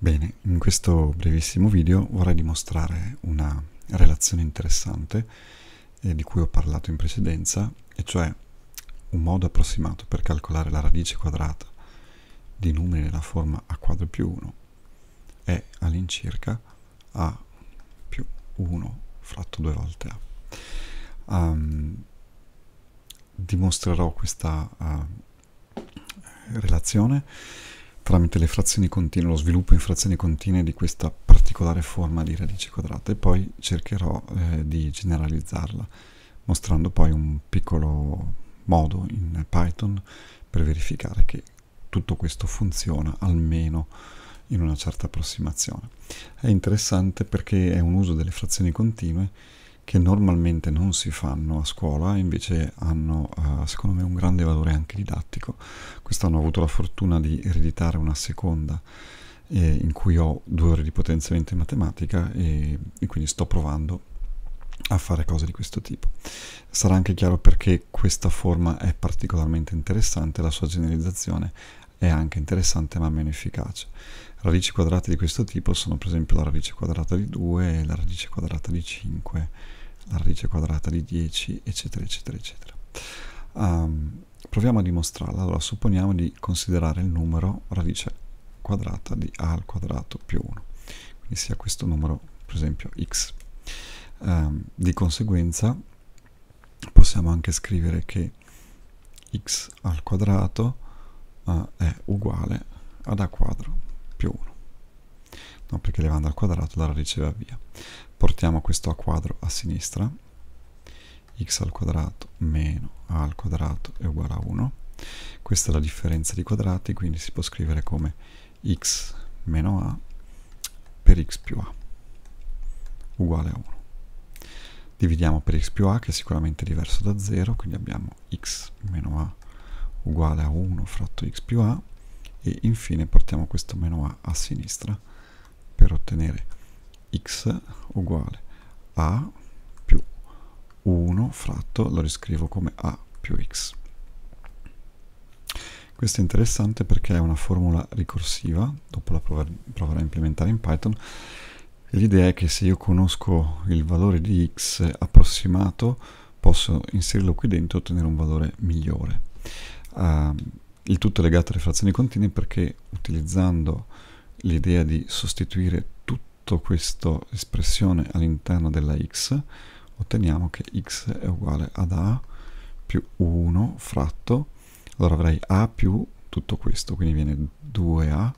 Bene, in questo brevissimo video vorrei dimostrare una relazione interessante eh, di cui ho parlato in precedenza, e cioè un modo approssimato per calcolare la radice quadrata di numeri nella forma a quadro più 1 è all'incirca a più 1 fratto 2 volte a. Um, dimostrerò questa uh, relazione tramite le frazioni continue, lo sviluppo in frazioni continue di questa particolare forma di radice quadrata e poi cercherò eh, di generalizzarla, mostrando poi un piccolo modo in Python per verificare che tutto questo funziona almeno in una certa approssimazione. È interessante perché è un uso delle frazioni continue che normalmente non si fanno a scuola, invece hanno uh, secondo me un grande valore anche didattico. Quest'anno ho avuto la fortuna di ereditare una seconda eh, in cui ho due ore di potenziamento in matematica e, e quindi sto provando a fare cose di questo tipo. Sarà anche chiaro perché questa forma è particolarmente interessante, la sua generalizzazione è anche interessante ma meno efficace. Radici quadrate di questo tipo sono per esempio la radice quadrata di 2, la radice quadrata di 5, la radice quadrata di 10, eccetera, eccetera, eccetera. Um, proviamo a dimostrarla. Allora, supponiamo di considerare il numero radice quadrata di a al quadrato più 1. Quindi sia questo numero, per esempio, x. Um, di conseguenza possiamo anche scrivere che x al quadrato uh, è uguale ad a quadro più 1 no, perché levando al quadrato la radice va via portiamo questo a quadro a sinistra. X al quadrato meno a al quadrato è uguale a 1 questa è la differenza di quadrati quindi si può scrivere come x meno a per x più a uguale a 1 dividiamo per x più a che è sicuramente diverso da 0 quindi abbiamo x meno a uguale a 1 fratto x più a e infine portiamo questo meno a a sinistra per ottenere x uguale a più 1 fratto, lo riscrivo come a più x. Questo è interessante perché è una formula ricorsiva, dopo la proverò a implementare in Python. L'idea è che se io conosco il valore di x approssimato, posso inserirlo qui dentro e ottenere un valore migliore. Uh, il tutto è legato alle frazioni continue perché utilizzando l'idea di sostituire tutta questa espressione all'interno della x, otteniamo che x è uguale ad a più 1 fratto, allora avrei a più tutto questo, quindi viene 2a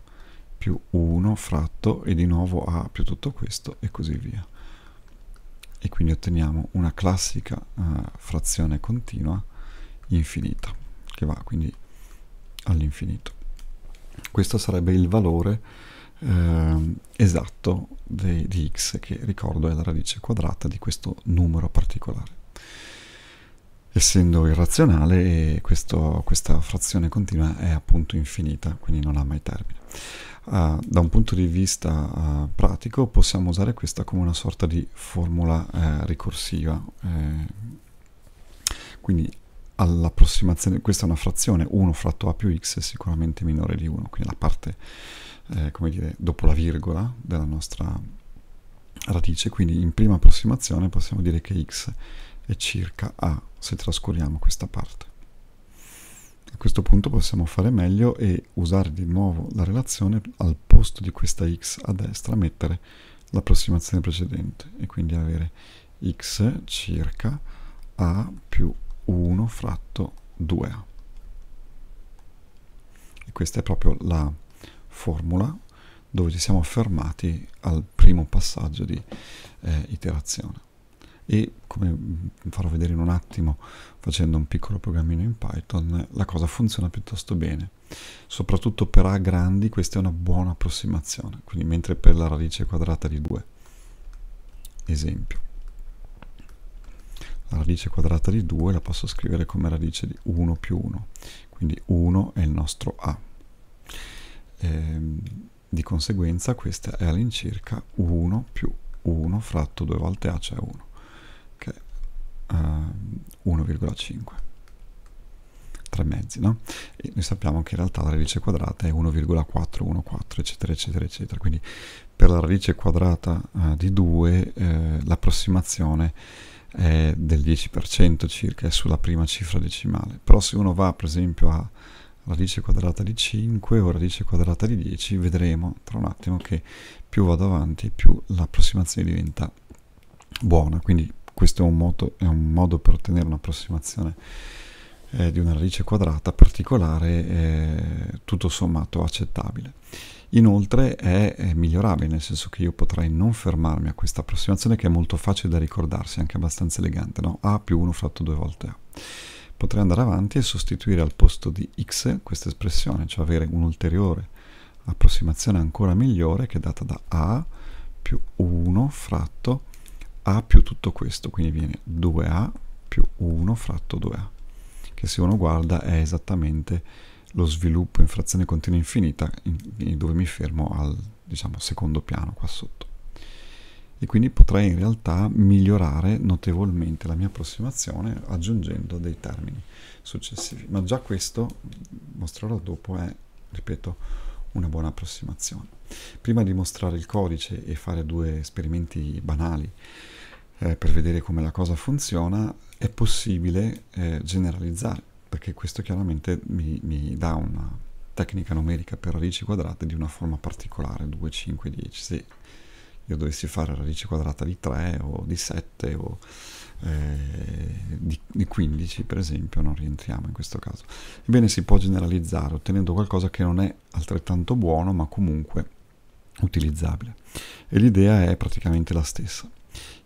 più 1 fratto e di nuovo a più tutto questo e così via. E quindi otteniamo una classica uh, frazione continua infinita, che va quindi all'infinito. Questo sarebbe il valore eh, esatto di, di x, che ricordo è la radice quadrata di questo numero particolare. Essendo irrazionale, questo, questa frazione continua è appunto infinita, quindi non ha mai termine. Uh, da un punto di vista uh, pratico possiamo usare questa come una sorta di formula uh, ricorsiva. Eh, quindi all'approssimazione, questa è una frazione, 1 fratto a più x è sicuramente minore di 1, quindi la parte eh, come dire, dopo la virgola della nostra radice, quindi in prima approssimazione possiamo dire che x è circa a se trascuriamo questa parte. A questo punto possiamo fare meglio e usare di nuovo la relazione al posto di questa x a destra mettere l'approssimazione precedente e quindi avere x circa a più 1 fratto 2a. E questa è proprio la formula dove ci siamo fermati al primo passaggio di eh, iterazione. E come farò vedere in un attimo facendo un piccolo programmino in Python, la cosa funziona piuttosto bene. Soprattutto per A grandi questa è una buona approssimazione, quindi mentre per la radice quadrata di 2, esempio, la radice quadrata di 2 la posso scrivere come radice di 1 più 1, quindi 1 è il nostro A eh, di conseguenza questa è all'incirca 1 più 1 fratto 2 volte a, cioè 1, che è uh, 1,5. tre mezzi, no? E noi sappiamo che in realtà la radice quadrata è 1,414, eccetera, eccetera, eccetera. Quindi per la radice quadrata uh, di 2 eh, l'approssimazione è del 10% circa, è sulla prima cifra decimale. Però se uno va per esempio a radice quadrata di 5 o radice quadrata di 10, vedremo tra un attimo che più vado avanti, più l'approssimazione diventa buona. Quindi questo è un modo, è un modo per ottenere un'approssimazione eh, di una radice quadrata particolare eh, tutto sommato accettabile. Inoltre è, è, migliorabile, nel senso che io potrei non fermarmi a questa approssimazione che è molto facile da ricordarsi, anche abbastanza elegante, no? A più 1 fratto 2 volte A. Potrei andare avanti e sostituire al posto di x questa espressione, cioè avere un'ulteriore approssimazione ancora migliore che è data da A più 1 fratto A più tutto questo, quindi viene 2A più 1 fratto 2A che se uno guarda è esattamente lo sviluppo in frazione continua infinita in, in, dove mi fermo al diciamo, secondo piano qua sotto. E quindi potrei in realtà migliorare notevolmente la mia approssimazione aggiungendo dei termini successivi. Ma già questo, mostrerò dopo, è, ripeto, una buona approssimazione. Prima di mostrare il codice e fare due esperimenti banali eh, per vedere come la cosa funziona, è possibile eh, generalizzare, perché questo chiaramente mi, mi, dà una tecnica numerica per radici quadrate di una forma particolare, 2, 5, 10. Se io dovessi fare radice quadrata di 3 o di 7 o eh, di, di 15 per esempio, non rientriamo in questo caso. Ebbene si può generalizzare ottenendo qualcosa che non è altrettanto buono ma comunque utilizzabile. E l'idea è praticamente la stessa.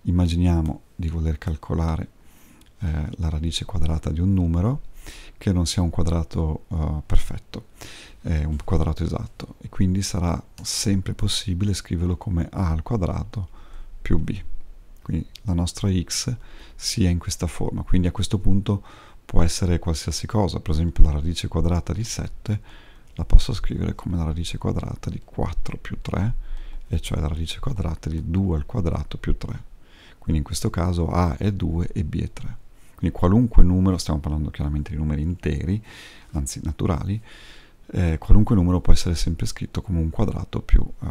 Immaginiamo di voler calcolare eh, la radice quadrata di un numero che non sia un quadrato uh, perfetto, è un quadrato esatto e quindi sarà sempre possibile scriverlo come a al quadrato più b. Quindi la nostra x sia in questa forma, quindi a questo punto può essere qualsiasi cosa, per esempio la radice quadrata di 7 la posso scrivere come la radice quadrata di 4 più 3, e cioè la radice quadrata di 2 al quadrato più 3. Quindi in questo caso a è 2 e b è 3. Quindi qualunque numero, stiamo parlando chiaramente di numeri interi, anzi naturali, eh, qualunque numero può essere sempre scritto come un quadrato più uh,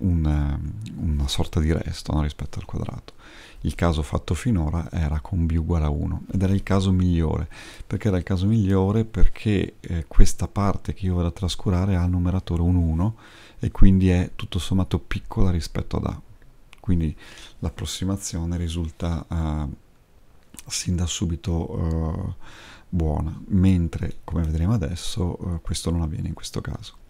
un, uh, una sorta di resto no, rispetto al quadrato. Il caso fatto finora era con b uguale a 1 ed era il caso migliore. Perché era il caso migliore? Perché eh, questa parte che io vado a trascurare ha il numeratore un 1 e quindi è tutto sommato piccola rispetto ad a. Quindi l'approssimazione risulta uh, sin da subito uh, buona, mentre come vedremo adesso uh, questo non avviene in questo caso.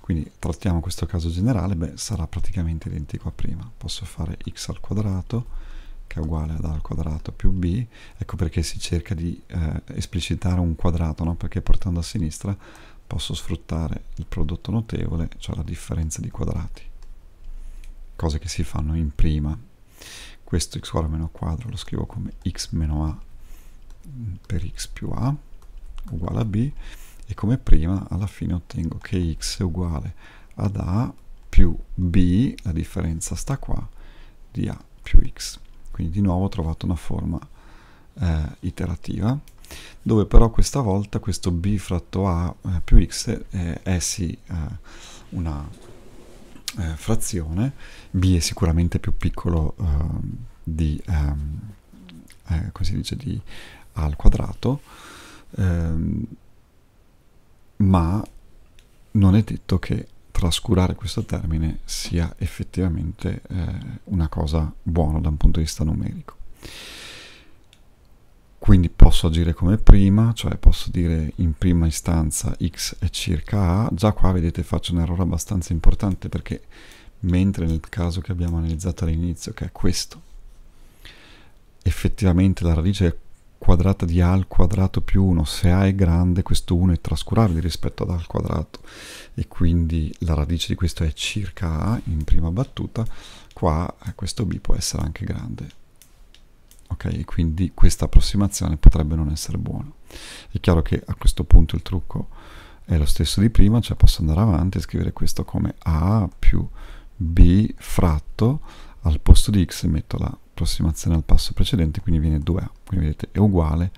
Quindi trattiamo questo caso generale, beh, sarà praticamente identico a prima. Posso fare x al quadrato che è uguale ad a al quadrato più b, ecco perché si cerca di eh, esplicitare un quadrato, no? perché portando a sinistra posso sfruttare il prodotto notevole, cioè la differenza di quadrati, cose che si fanno in prima. Questo x a meno quadro lo scrivo come x meno a per x più a uguale a b e come prima alla fine ottengo che x è uguale ad a più b, la differenza sta qua, di a più x. Quindi di nuovo ho trovato una forma eh, iterativa, dove però questa volta questo b fratto a eh, più x è, è sì eh, una eh, frazione, b è sicuramente più piccolo eh, di, ehm, eh, come si dice, di a al quadrato, ehm, ma non è detto che trascurare questo termine sia effettivamente eh, una cosa buona da un punto di vista numerico. Quindi posso agire come prima, cioè posso dire in prima istanza x è circa a, già qua vedete faccio un errore abbastanza importante perché mentre nel caso che abbiamo analizzato all'inizio, che è questo, effettivamente la radice quadrata di a al quadrato più 1, se a è grande questo 1 è trascurabile rispetto ad a al quadrato. E quindi la radice di questo è circa a in prima battuta, qua eh, questo b può essere anche grande ok? Quindi questa approssimazione potrebbe non essere buona. È chiaro che a questo punto il trucco è lo stesso di prima, cioè posso andare avanti e scrivere questo come a più b fratto al posto di x metto l'approssimazione al passo precedente, quindi viene 2a. Quindi vedete è uguale,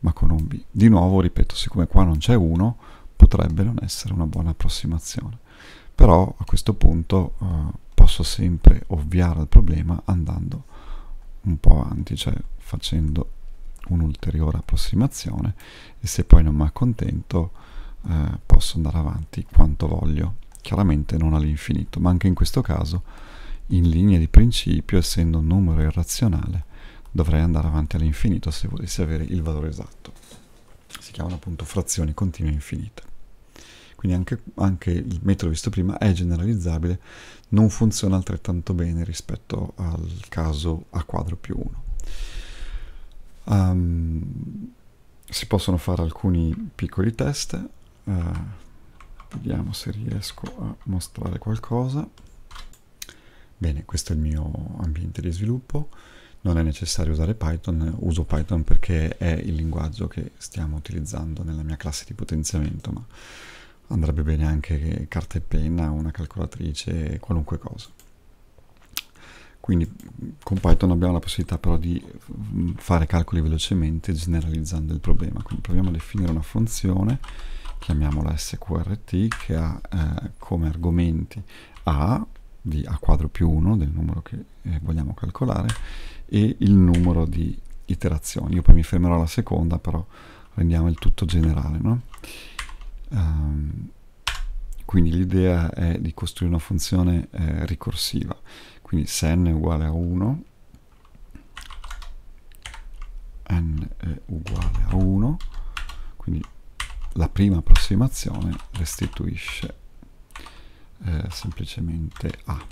ma con un B. Di nuovo, ripeto, siccome qua non c'è 1, potrebbe non essere una buona approssimazione. Però a questo punto eh, posso sempre ovviare al problema andando un po' avanti, cioè facendo un'ulteriore approssimazione e se poi non mi accontento eh, posso andare avanti quanto voglio, chiaramente non all'infinito, ma anche in questo caso in linea di principio, essendo un numero irrazionale, dovrei andare avanti all'infinito se volessi avere il valore esatto. Si chiamano appunto frazioni continue infinite. Quindi anche, anche il metodo visto prima è generalizzabile, non funziona altrettanto bene rispetto al caso a quadro più 1. Um, si possono fare alcuni piccoli test, uh, vediamo se riesco a mostrare qualcosa. Bene, questo è il mio ambiente di sviluppo, non è necessario usare Python, uso Python perché è il linguaggio che stiamo utilizzando nella mia classe di potenziamento, ma andrebbe bene anche carta e penna, una calcolatrice, qualunque cosa. Quindi con Python abbiamo la possibilità però di mm, fare calcoli velocemente generalizzando il problema. Quindi proviamo a definire una funzione, chiamiamola sqrt, che ha eh, come argomenti a di a quadro più 1 del numero che eh, vogliamo calcolare e il numero di iterazioni. Io poi mi fermerò alla seconda, però rendiamo il tutto generale. No? Um, quindi l'idea è di costruire una funzione eh, ricorsiva. Quindi se n è uguale a 1 n è uguale a 1 quindi la prima approssimazione restituisce eh, semplicemente a.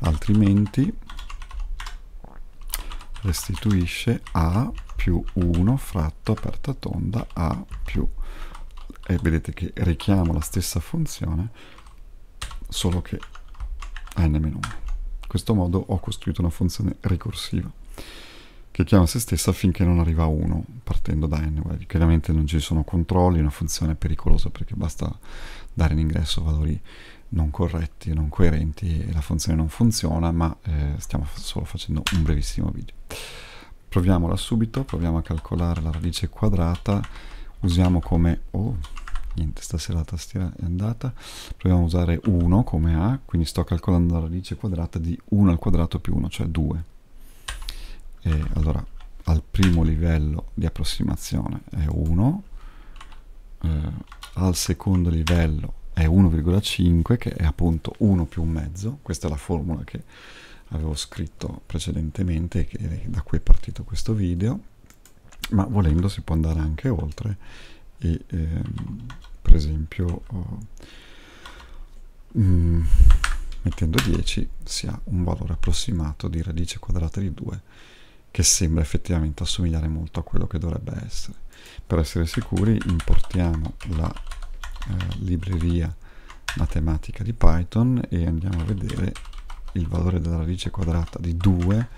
Altrimenti restituisce a più 1 fratto aperta tonda a più e vedete che richiamo la stessa funzione solo che a n-1. In questo modo ho costruito una funzione ricorsiva che chiama se stessa finché non arriva a 1 partendo da n. Chiaramente non ci sono controlli, è una funzione pericolosa perché basta dare in ingresso valori non corretti, non coerenti e la funzione non funziona, ma eh, stiamo solo facendo un brevissimo video. Proviamola subito, proviamo a calcolare la radice quadrata, usiamo come... Oh, niente, stasera la tastiera è andata, proviamo a usare 1 come A, quindi sto calcolando la radice quadrata di 1 al quadrato più 1, cioè 2. E allora, al primo livello di approssimazione è 1, eh, al secondo livello è 1,5, che è appunto 1 più un mezzo, questa è la formula che avevo scritto precedentemente e da cui è partito questo video, ma volendo si può andare anche oltre e ehm, per esempio oh, mm, mettendo 10 si ha un valore approssimato di radice quadrata di 2 che sembra effettivamente assomigliare molto a quello che dovrebbe essere. Per essere sicuri importiamo la eh, libreria matematica di Python e andiamo a vedere il valore della radice quadrata di 2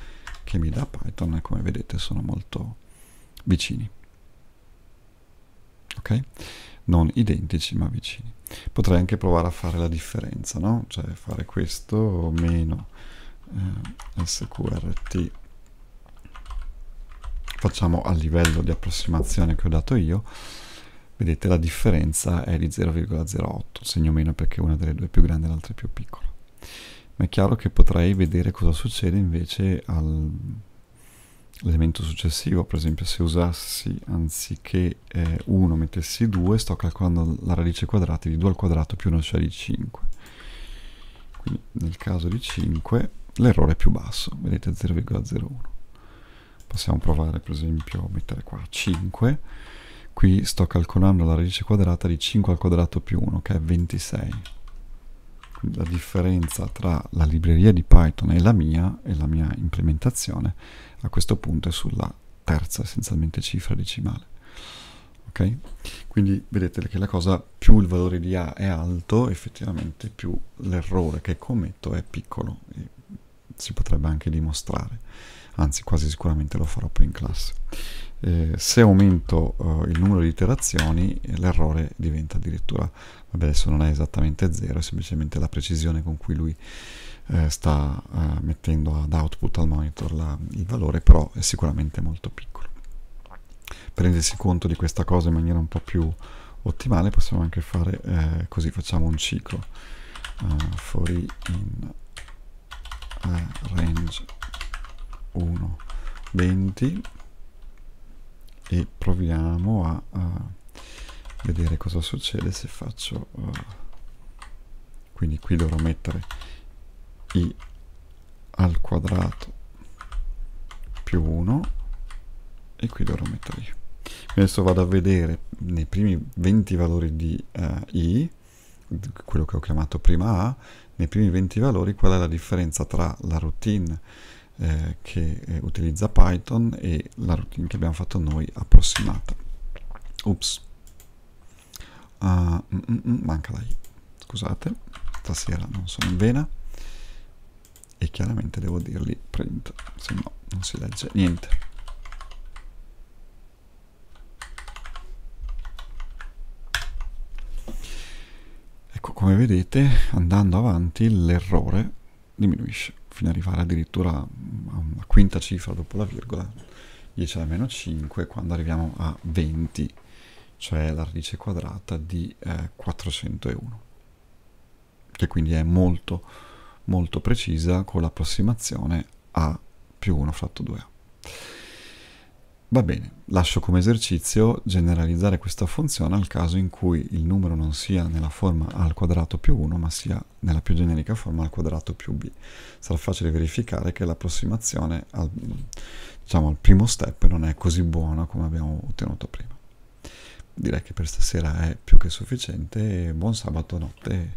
che mi dà Python e come vedete sono molto vicini. Ok? non identici ma vicini. Potrei anche provare a fare la differenza, no? Cioè fare questo meno eh, sqrt facciamo a livello di approssimazione che ho dato io vedete la differenza è di 0,08 segno meno perché una delle due è più grande e l'altra è più piccola ma è chiaro che potrei vedere cosa succede invece al l'elemento successivo, per esempio se usassi anziché eh, 1 mettessi 2, sto calcolando la radice quadrata di 2 al quadrato più 1, cioè di 5. Quindi nel caso di 5 l'errore è più basso, vedete 0,01. Possiamo provare per esempio a mettere qua 5, qui sto calcolando la radice quadrata di 5 al quadrato più 1 che è 26 la differenza tra la libreria di Python e la mia e la mia implementazione a questo punto è sulla terza essenzialmente cifra decimale. Ok? Quindi vedete che la cosa più il valore di A è alto, effettivamente più l'errore che commetto è piccolo e si potrebbe anche dimostrare, anzi quasi sicuramente lo farò poi in classe. Eh, se aumento uh, il numero di iterazioni l'errore diventa addirittura, vabbè adesso non è esattamente zero, è semplicemente la precisione con cui lui eh, sta eh, mettendo ad output al monitor la, il valore, però è sicuramente molto piccolo. per rendersi conto di questa cosa in maniera un po' più ottimale possiamo anche fare eh, così, facciamo un ciclo uh, for i in uh, range 1, 20 e proviamo a, a vedere cosa succede se faccio uh, quindi qui dovrò mettere i al quadrato più 1 e qui dovrò mettere i. Adesso vado a vedere nei primi 20 valori di uh, i quello che ho chiamato prima a nei primi 20 valori qual è la differenza tra la routine eh, che eh, utilizza Python e la routine che abbiamo fatto noi approssimata. Ups. Uh, mm, mm, manca la i. Scusate stasera non sono in vena. E chiaramente devo dirgli print se no non si legge niente. Ecco come vedete andando avanti l'errore diminuisce fino ad arrivare addirittura a una quinta cifra dopo la virgola 10 alla meno 5 quando arriviamo a 20 cioè la radice quadrata di eh, 401 che quindi è molto molto precisa con l'approssimazione a più 1 fratto 2a. Va bene, lascio come esercizio generalizzare questa funzione al caso in cui il numero non sia nella forma al quadrato più 1, ma sia nella più generica forma al quadrato più b. Sarà facile verificare che l'approssimazione al, diciamo, al primo step non è così buona come abbiamo ottenuto prima. Direi che per stasera è più che sufficiente buon sabato notte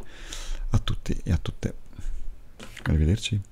a tutti e a tutte. Arrivederci.